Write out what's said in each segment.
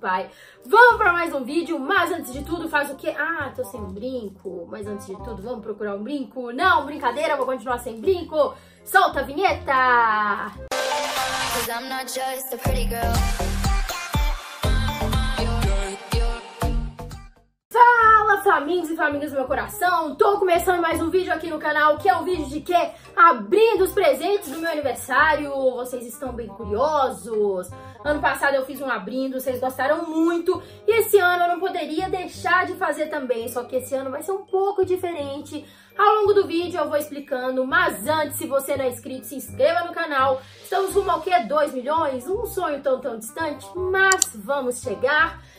pai? Vamos pra mais um vídeo, mas antes de tudo, faz o quê? Ah, tô sem brinco. Mas antes de tudo, vamos procurar um brinco? Não, brincadeira, vou continuar sem brinco. Solta a vinheta! Cause I'm not just a pretty girl. Flamingos e Flamingas do meu coração, tô começando mais um vídeo aqui no canal, que é um vídeo de quê? Abrindo os presentes do meu aniversário, vocês estão bem curiosos? Ano passado eu fiz um abrindo, vocês gostaram muito, e esse ano eu não poderia deixar de fazer também, só que esse ano vai ser um pouco diferente. Ao longo do vídeo eu vou explicando, mas antes, se você não é inscrito, se inscreva no canal. Estamos rumo ao quê? 2 milhões? Um sonho tão tão distante, mas vamos chegar...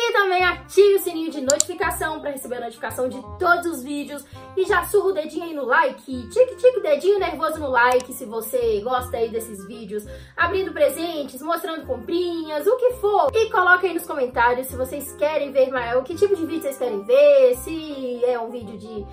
E também ative o sininho de notificação para receber a notificação de todos os vídeos. E já surra o dedinho aí no like, tique tique dedinho nervoso no like se você gosta aí desses vídeos. Abrindo presentes, mostrando comprinhas, o que for. E coloca aí nos comentários se vocês querem ver mais, que tipo de vídeo vocês querem ver, se é um vídeo de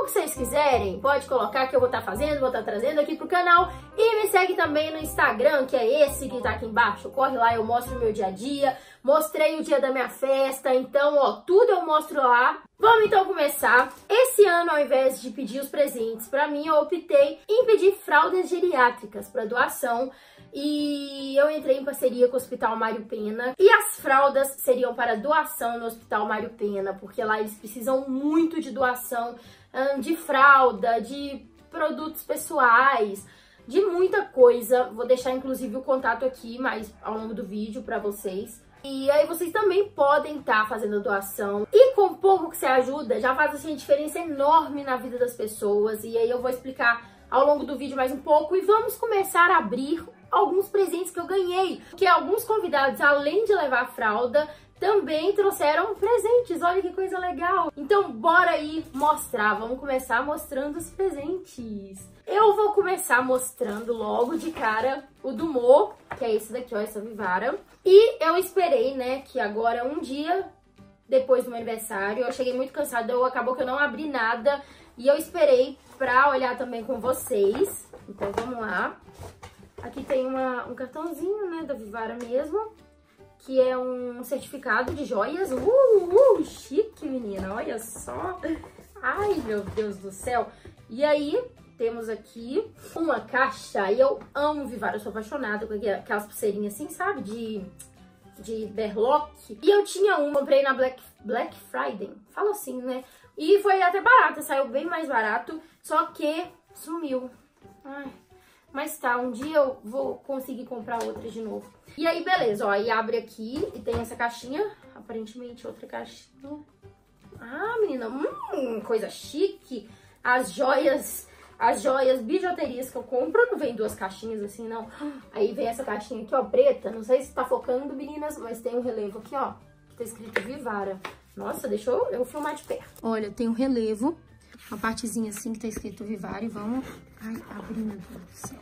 o que vocês quiserem, pode colocar que eu vou estar tá fazendo, vou estar tá trazendo aqui pro canal. E me segue também no Instagram, que é esse que tá aqui embaixo. Corre lá, eu mostro o meu dia a dia, mostrei o dia da minha festa, então, ó, tudo eu mostro lá. Vamos então começar. Esse ano, ao invés de pedir os presentes para mim, eu optei em pedir fraldas geriátricas para doação e eu entrei em parceria com o Hospital Mário Pena. E as fraldas seriam para doação no Hospital Mário Pena, porque lá eles precisam muito de doação de fralda, de produtos pessoais, de muita coisa. Vou deixar inclusive o contato aqui mais ao longo do vídeo para vocês. E aí vocês também podem estar tá fazendo doação. E com pouco que você ajuda, já faz assim, diferença enorme na vida das pessoas. E aí eu vou explicar ao longo do vídeo mais um pouco. E vamos começar a abrir alguns presentes que eu ganhei. Porque alguns convidados, além de levar fralda, também trouxeram presentes. Olha que coisa legal. Então, bora aí mostrar. Vamos começar mostrando os presentes. Eu vou começar mostrando logo de cara o do Mo, que é esse daqui, ó, essa Vivara. E eu esperei, né, que agora um dia depois do meu aniversário, eu cheguei muito cansada, eu, acabou que eu não abri nada. E eu esperei pra olhar também com vocês. Então, vamos lá. Aqui tem uma, um cartãozinho, né, da Vivara mesmo que é um certificado de joias. Uh, uh, chique, menina, olha só. Ai, meu Deus do céu. E aí, temos aqui uma caixa. E eu amo Vivara, eu sou apaixonada com aquelas pulseirinhas assim, sabe? De, de berlock. E eu tinha uma, comprei na Black, Black Friday, fala assim, né? E foi até barata, saiu bem mais barato, só que sumiu. Ai, mas tá, um dia eu vou conseguir comprar outra de novo. E aí, beleza, ó, aí abre aqui e tem essa caixinha, aparentemente outra caixinha. Ah, menina, hum, coisa chique. As joias, as joias, bijuterias que eu compro, não vem duas caixinhas assim, não. Aí vem essa caixinha aqui, ó, preta, não sei se tá focando, meninas, mas tem um relevo aqui, ó, que tá escrito Vivara. Nossa, deixa eu, eu filmar de perto. Olha, tem um relevo uma partezinha assim que tá escrito Vivari. Vamos ai, abrir, meu Deus do céu.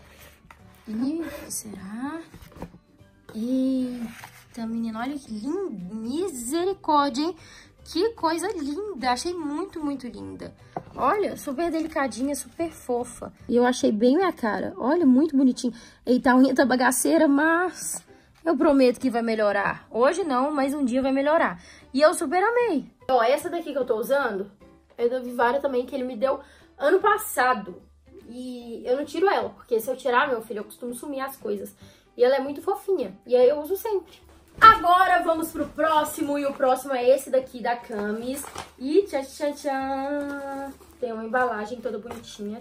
E será? Eita, menina, olha que lindo. Misericórdia, hein? Que coisa linda. Achei muito, muito linda. Olha, super delicadinha, super fofa. E eu achei bem minha cara. Olha, muito bonitinho. Eita, a unha tá bagaceira, mas eu prometo que vai melhorar. Hoje não, mas um dia vai melhorar. E eu super amei. Ó, essa daqui que eu tô usando é da Vivara também, que ele me deu ano passado. E eu não tiro ela, porque se eu tirar, meu filho, eu costumo sumir as coisas. E ela é muito fofinha, e aí eu uso sempre. Agora vamos pro próximo, e o próximo é esse daqui da Camis. E tchan, tchan, tchan, tem uma embalagem toda bonitinha.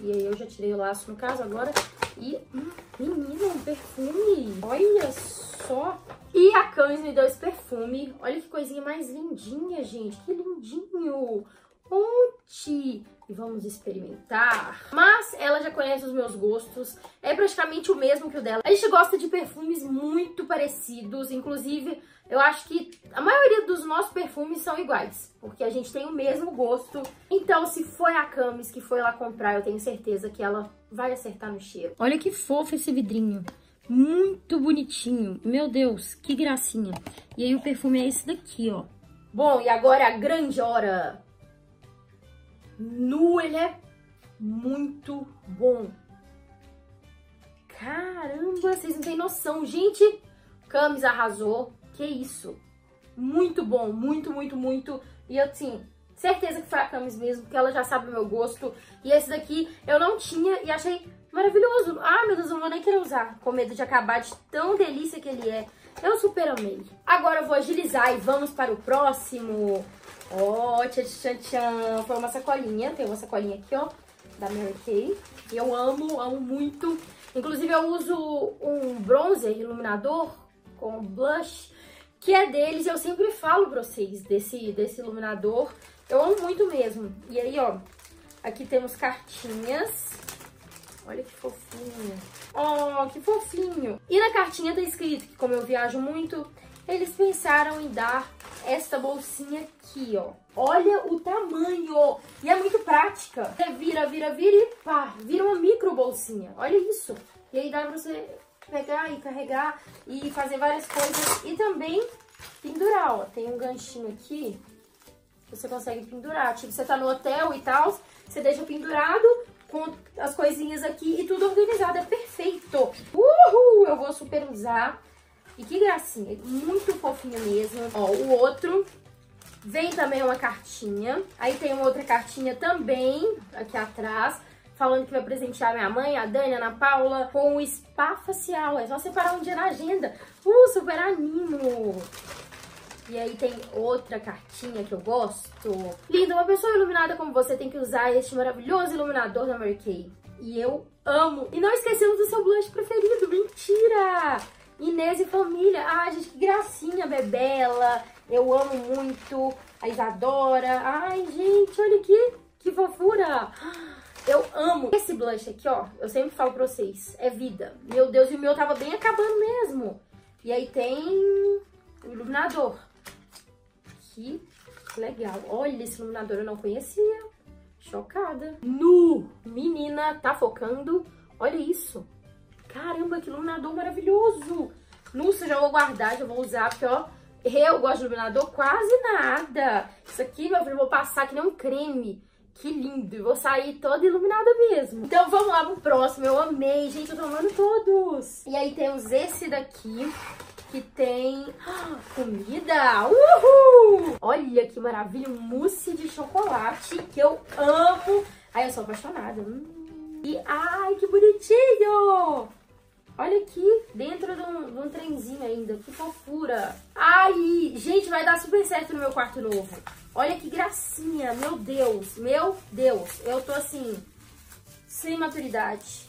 E aí eu já tirei o laço no caso agora. E, hum, menina, um perfume. Olha só. E a Camis me deu esse perfume. Olha que coisinha mais lindinha, gente. Que lindinho. Ponte! E vamos experimentar. Mas ela já conhece os meus gostos. É praticamente o mesmo que o dela. A gente gosta de perfumes muito parecidos. Inclusive, eu acho que a maioria dos nossos perfumes são iguais. Porque a gente tem o mesmo gosto. Então, se foi a Camis que foi lá comprar, eu tenho certeza que ela vai acertar no cheiro. Olha que fofo esse vidrinho. Muito bonitinho. Meu Deus, que gracinha. E aí o perfume é esse daqui, ó. Bom, e agora é a grande hora nu ele é muito bom. Caramba, vocês não têm noção. Gente, Camis arrasou. Que isso. Muito bom, muito, muito, muito. E assim, certeza que foi a Camis mesmo, porque ela já sabe o meu gosto. E esse daqui eu não tinha e achei maravilhoso. Ah, meu Deus, eu não vou nem querer usar, com medo de acabar de tão delícia que ele é. Eu super amei. Agora eu vou agilizar e vamos para o próximo. Ó, oh, tchan, tchan. Foi uma sacolinha, tem uma sacolinha aqui, ó, da Mary Kay. E eu amo, amo muito. Inclusive eu uso um bronzer iluminador com blush, que é deles. Eu sempre falo pra vocês desse, desse iluminador. Eu amo muito mesmo. E aí, ó, aqui temos cartinhas. Olha que fofinho. Oh, que fofinho. E na cartinha tá escrito que como eu viajo muito, eles pensaram em dar esta bolsinha aqui, ó. Olha o tamanho! E é muito prática. Você vira, vira, vira e pá, vira uma micro bolsinha. Olha isso. E aí dá pra você pegar e carregar e fazer várias coisas. E também pendurar, ó. Tem um ganchinho aqui. Você consegue pendurar. Tipo, você tá no hotel e tal, você deixa pendurado com as coisinhas aqui e tudo organizado. É perfeito. Uhul! Eu vou super usar. E que gracinha, muito fofinho mesmo. Ó, o outro vem também uma cartinha. Aí tem uma outra cartinha também aqui atrás, falando que vai presentear minha mãe, a Dani, a Ana Paula, com o spa facial. É só separar um dia na agenda. Uh, super animo! E aí tem outra cartinha que eu gosto. Linda, uma pessoa iluminada como você tem que usar este maravilhoso iluminador da Mary Kay. E eu amo. E não esquecemos do seu blush preferido. Mentira! Inês e família. Ah, gente, que gracinha, Bebela. Eu amo muito. A Isadora. Ai, gente, olha aqui. Que fofura. Eu amo. Esse blush aqui, ó, eu sempre falo pra vocês, é vida. Meu Deus, e o meu tava bem acabando mesmo. E aí tem o iluminador. Que legal. Olha, esse iluminador eu não conhecia. Chocada. Nu! Menina, tá focando. Olha isso. Caramba, que iluminador maravilhoso! Nossa, já vou guardar, já vou usar, porque, ó, eu gosto de iluminador quase nada. Isso aqui, meu filho, eu vou passar que nem um creme. Que lindo! E vou sair toda iluminada mesmo. Então, vamos lá pro próximo. Eu amei, gente, eu tô amando todos. E aí temos esse daqui, que tem comida. Uhul! Olha que maravilha, mousse de chocolate, que eu amo. Ai, eu sou apaixonada. Hum. E, ai, que bonitinho! Olha aqui, dentro de um, de um trenzinho ainda. Que fofura. Ai, gente, vai dar super certo no meu quarto novo. Olha que gracinha. Meu Deus, meu Deus. Eu tô assim, sem maturidade.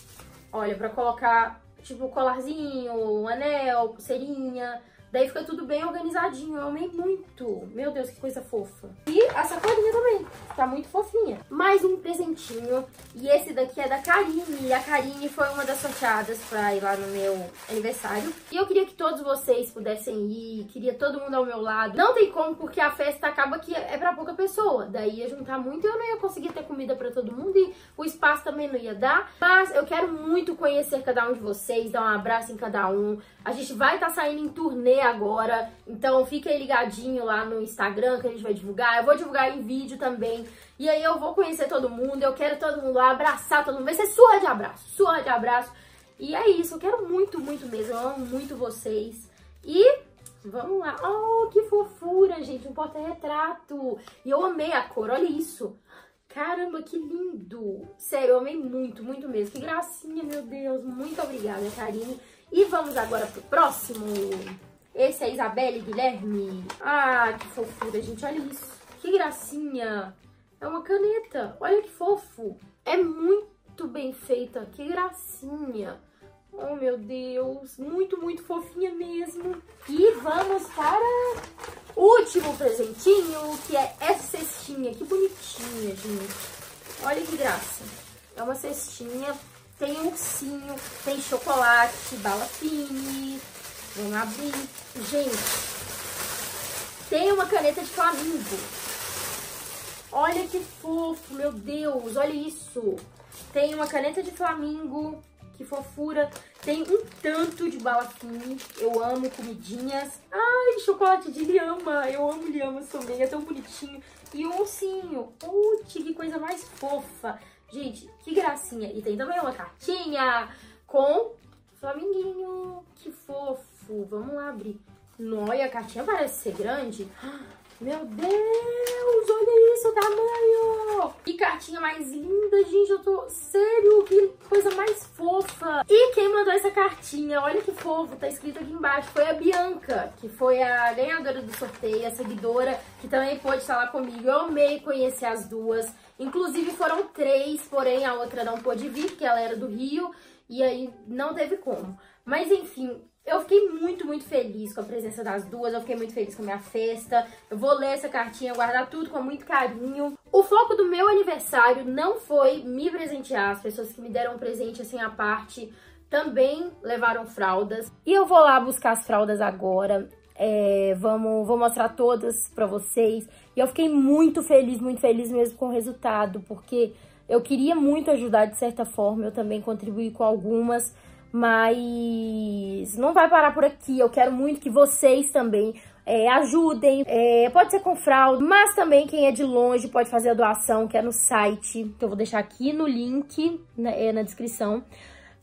Olha, pra colocar, tipo, colarzinho, anel, pulseirinha Daí fica tudo bem organizadinho, eu amei muito. Meu Deus, que coisa fofa. E a sacolinha também, tá muito fofinha. Mais um presentinho, e esse daqui é da Karine. E a Karine foi uma das sorteadas pra ir lá no meu aniversário. E eu queria que todos vocês pudessem ir, queria todo mundo ao meu lado. Não tem como, porque a festa acaba que é pra pouca pessoa. Daí ia juntar muito e eu não ia conseguir ter comida pra todo mundo e o espaço também não ia dar. Mas eu quero muito conhecer cada um de vocês, dar um abraço em cada um. A gente vai estar tá saindo em turnê agora. Então aí ligadinho lá no Instagram que a gente vai divulgar. Eu vou divulgar em vídeo também. E aí eu vou conhecer todo mundo, eu quero todo mundo lá, abraçar todo mundo. Vai ser surra de abraço, surra de abraço. E é isso, eu quero muito, muito mesmo. Eu amo muito vocês. E vamos lá. Oh, que fofura, gente. Um porta-retrato. E eu amei a cor, olha isso. Caramba, que lindo! Sério, eu amei muito, muito mesmo. Que gracinha, meu Deus. Muito obrigada, Karine. E vamos agora pro próximo. Esse é Isabelle Guilherme. Ah, que fofura, gente. Olha isso. Que gracinha. É uma caneta. Olha que fofo. É muito bem feita. Que gracinha. Oh, meu Deus. Muito, muito fofinha mesmo. E vamos para o último presentinho, que é essa cestinha. Que bonitinha, gente. Olha que graça. É uma cestinha. Tem ursinho, tem chocolate, bala fine, Vamos abrir. Gente, tem uma caneta de flamingo. Olha que fofo, meu Deus, olha isso. Tem uma caneta de flamingo, que fofura. Tem um tanto de balafim, eu amo comidinhas. Ai, chocolate de lhama, eu amo lhamas também, é tão bonitinho. E um ursinho, putz, que coisa mais fofa. Gente, que gracinha. E tem também uma cartinha com flaminguinho, que fofo. Vamos lá abrir. Olha, a cartinha parece ser grande. Meu Deus, olha isso, o tamanho! Que cartinha mais linda, gente, eu tô... Sério, que coisa mais fofa. E quem mandou essa cartinha, olha que fofo, tá escrito aqui embaixo, foi a Bianca, que foi a ganhadora do sorteio, a seguidora, que também pôde lá comigo. Eu amei conhecer as duas. Inclusive foram três, porém a outra não pôde vir, porque ela era do Rio, e aí não teve como. Mas enfim, eu fiquei muito, muito feliz com a presença das duas, eu fiquei muito feliz com a minha festa. Eu vou ler essa cartinha, guardar tudo com muito carinho. O foco do meu aniversário não foi me presentear, as pessoas que me deram um presente assim à parte também levaram fraldas. E eu vou lá buscar as fraldas agora. É, vamos, vou mostrar todas pra vocês. E eu fiquei muito feliz, muito feliz mesmo com o resultado, porque eu queria muito ajudar de certa forma, eu também contribuí com algumas. Mas não vai parar por aqui. Eu quero muito que vocês também é, ajudem. É, pode ser com fralda, mas também quem é de longe pode fazer a doação, que é no site, que eu vou deixar aqui no link, né, é, na descrição.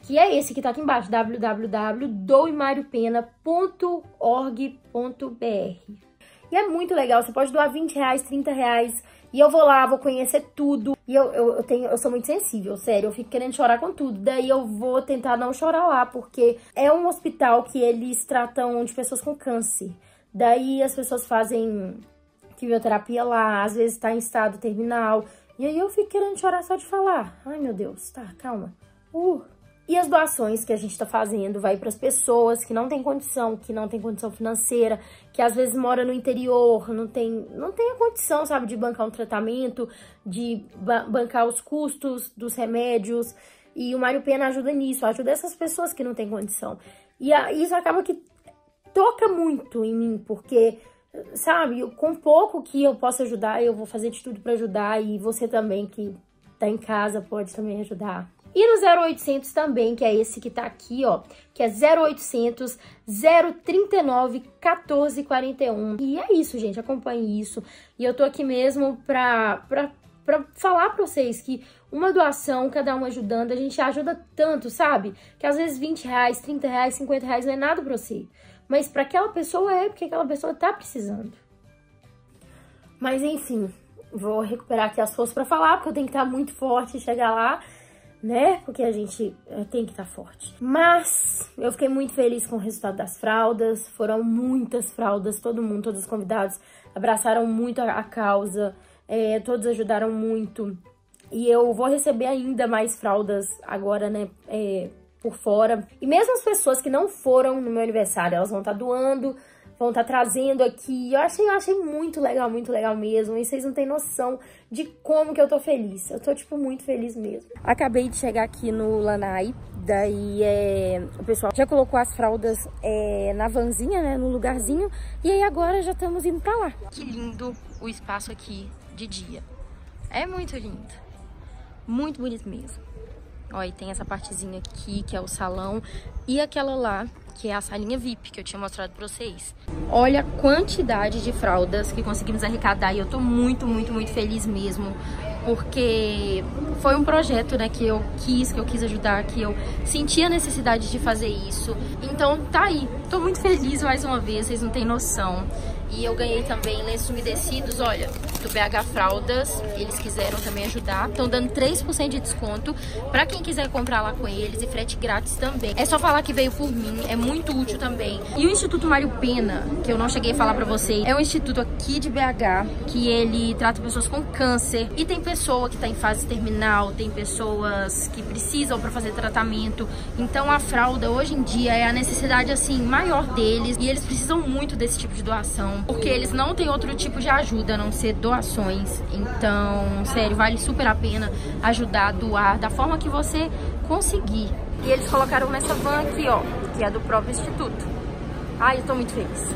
Que é esse que tá aqui embaixo, www.doimariopena.org.br. E é muito legal, você pode doar 20 reais, 30 reais, e eu vou lá, vou conhecer tudo. E eu, eu, eu, tenho, eu sou muito sensível, sério. Eu fico querendo chorar com tudo. Daí eu vou tentar não chorar lá, porque é um hospital que eles tratam de pessoas com câncer. Daí as pessoas fazem quimioterapia lá, às vezes tá em estado terminal. E aí eu fico querendo chorar só de falar. Ai, meu Deus, tá, calma. Uh, e as doações que a gente está fazendo vai para as pessoas que não têm condição, que não têm condição financeira, que às vezes mora no interior, não tem, não tem a condição, sabe, de bancar um tratamento, de ba bancar os custos dos remédios. E o Mário Pena ajuda nisso, ajuda essas pessoas que não têm condição. E a, isso acaba que toca muito em mim, porque, sabe, com pouco que eu posso ajudar, eu vou fazer de tudo para ajudar. E você também que tá em casa pode também ajudar. E no 0800 também, que é esse que tá aqui, ó, que é 0800 039 1441. E é isso, gente, acompanhe isso. E eu tô aqui mesmo pra, pra, pra falar pra vocês que uma doação, cada um ajudando, a gente ajuda tanto, sabe? Que às vezes 20 reais, 30 reais, 50 reais não é nada pra você. Mas pra aquela pessoa é, porque aquela pessoa tá precisando. Mas enfim, vou recuperar aqui as forças pra falar, porque eu tenho que estar muito forte e chegar lá né? Porque a gente eh, tem que estar tá forte. Mas eu fiquei muito feliz com o resultado das fraldas. Foram muitas fraldas, todo mundo, todos os convidados abraçaram muito a, causa, é, todos ajudaram muito. E eu vou receber ainda mais fraldas agora, né? É, por fora. E mesmo as pessoas que não foram no meu aniversário, elas vão estar tá doando vão estar tá trazendo aqui. Eu achei, eu achei muito legal, muito legal mesmo. E vocês não têm noção de como que eu tô feliz. Eu tô, tipo, muito feliz mesmo. Acabei de chegar aqui no Lanai. Daí, é, o pessoal já colocou as fraldas é, na vanzinha, né, no lugarzinho. E aí agora já estamos indo pra lá. Que lindo o espaço aqui de dia. É muito lindo. Muito bonito mesmo. Ó, e tem essa partezinha aqui, que é o salão. E aquela lá, que é a salinha VIP, que eu tinha mostrado pra vocês. Olha a quantidade de fraldas que conseguimos arrecadar e eu tô muito, muito, muito feliz mesmo, porque foi um projeto, né, que eu quis, que eu quis ajudar, que eu senti a necessidade de fazer isso. Então tá aí, tô muito feliz mais uma vez, vocês não têm noção. E eu ganhei também lenços umedecidos, olha, do BH Fraldas. Eles quiseram também ajudar. Estão dando 3% de desconto para quem quiser comprar lá com eles e frete grátis também. É só falar que veio por mim, é muito útil também. E o Instituto Mário Pena, que eu não cheguei a falar para vocês, é um instituto aqui de BH que ele trata pessoas com câncer e tem pessoa que tá em fase terminal, tem pessoas que precisam para fazer tratamento. Então a fralda hoje em dia é a necessidade assim maior deles e eles precisam muito desse tipo de doação porque eles não têm outro tipo de ajuda a não ser doações. Então, sério, vale super a pena ajudar, doar da forma que você conseguir. E eles colocaram nessa van aqui, ó, que é do próprio instituto. Ai, eu tô muito feliz.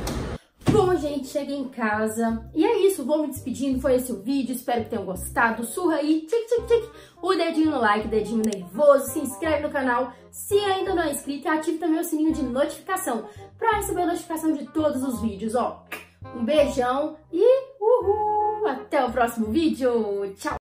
Bom, gente, cheguei em casa. E é isso, vou me despedindo. Foi esse o vídeo. Espero que tenham gostado. Surra aí, tic, tic, tic. O dedinho no like, dedinho nervoso. Se inscreve no canal. Se ainda não é inscrito, ative também o sininho de notificação para receber a notificação de todos os vídeos, ó. Um beijão e uhul! Até o próximo vídeo. Tchau!